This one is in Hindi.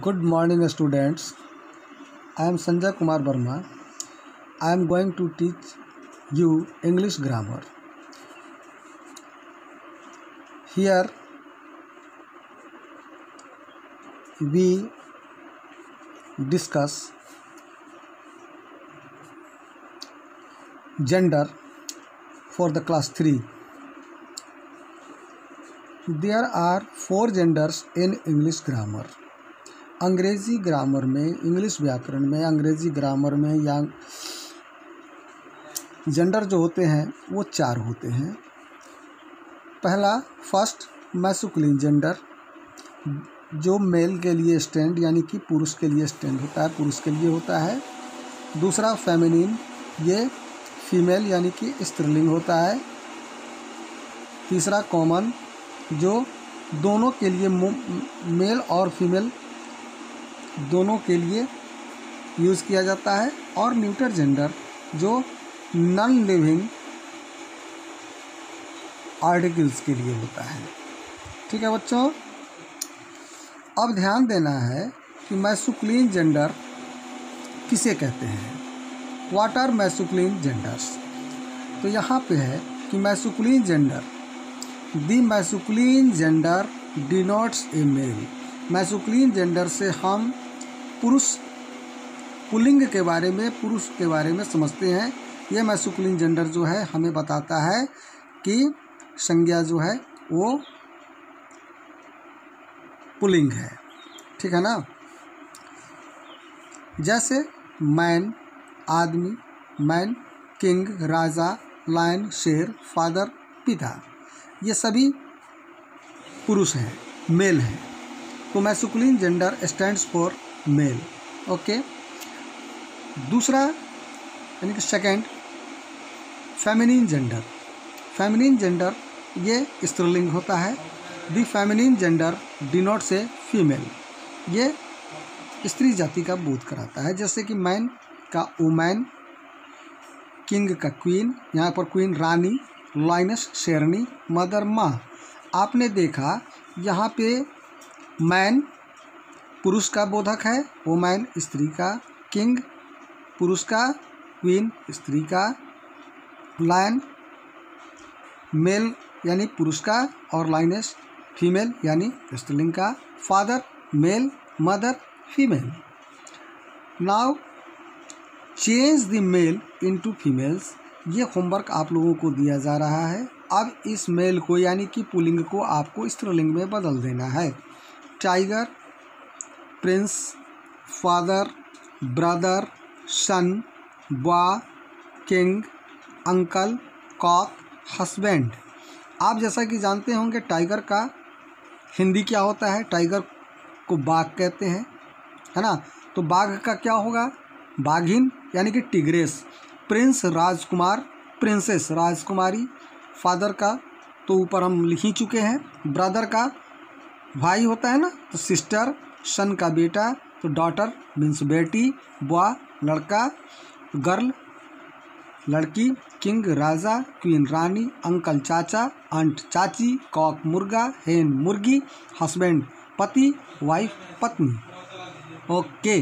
Good morning, students. I am Sanjay Kumar Verma. I am going to teach you English grammar. Here we discuss gender for the class 3. There are four genders in English grammar. अंग्रेज़ी ग्रामर में, इंग्लिश व्याकरण में, अंग्रेज़ी ग्रामर में या जेंडर जो होते हैं, वो चार होते हैं। पहला, फ़र्स्ट मैसुकुलिन जेंडर, जो मेल के लिए स्टैंड, यानी कि पुरुष के लिए स्टैंड होता है, पुरुष के लिए होता है। दूसरा, फेमिनिन, ये फीमेल, यानी कि स्त्रीलिंग होता है। तीसरा, कॉमन, जो दोनों के लिए मेल और फीमेल दोनों के लिए यूज़ किया जाता है। और न्यूटर जेंडर जो नॉन लिविंग आर्टिकल्स के लिए होता है। ठीक है बच्चों? अब ध्यान देना है कि मैसुक्लिन जेंडर किसे कहते हैं? वाट आर मैसुक्लिन जेंडर्स तो यहाँ पे है कि masculine gender the masculine gender denotes a male masculine gender से हम पुरुष पुलिंग के बारे में, पुरुष के बारे में समझते हैं। यह मैसुक्लिन जेंडर जो है, हमें बताता है कि संज्ञा जो है, वो पुलिंग है। ठीक है ना? जैसे मैन, आदमी, मैन, किंग, राजा, लायन, शेर, फादर, पिता, ये सभी पुरुष हैं, मेल हैं। तो masculine gender stands for male. Okay? दूसरा, यानी कि second feminine gender feminine gender ये स्त्रीलिंग होता है। दी फेमिनिन जेंडर डिनोट से फीमेल ये स्त्री जाति का बोध कराता है। जैसे कि मैन का ओमैन किंग का क्वीन यहाँ पर क्वीन रानी लाइनस शेरनी मदर माँ। आपने देखा, यहाँ पे मैन पुरुष का बोधक है वोमैन स्त्री का किंग पुरुष का क्वीन स्त्री का लायन मेल यानी पुरुष का और लाइनेस फीमेल यानी स्त्रीलिंग का father male mother female now change the male into females ये होमवर्क आप लोगों को दिया जा रहा है। अब इस मेल को, यानी कि पुलिंग को आपको स्त्रीलिंग में बदल देना है। Tiger prince, father, brother, son, बा, किंग, अंकल, कॉक, हस्बैंड। आप जैसा कि जानते होंगे, टाइगर का हिंदी क्या होता है? टाइगर को बाघ कहते हैं, है ना? तो बाघ का क्या होगा? बाघिन, यानी कि टिग्रेस। प्रिंस राजकुमार, प्रिंसेस राजकुमारी। फादर का तो ऊपर हम लिख ही चुके हैं, ब्रदर का भाई होता है ना तो सिस्टर सन का बेटा तो डॉटर मीन्स बेटी बॉय लड़का गर्ल लड़की किंग राजा क्वीन रानी अंकल चाचा अंट चाची कॉक मुर्गा हेन मुर्गी हस्बैंड पति वाइफ पत्नी। ओके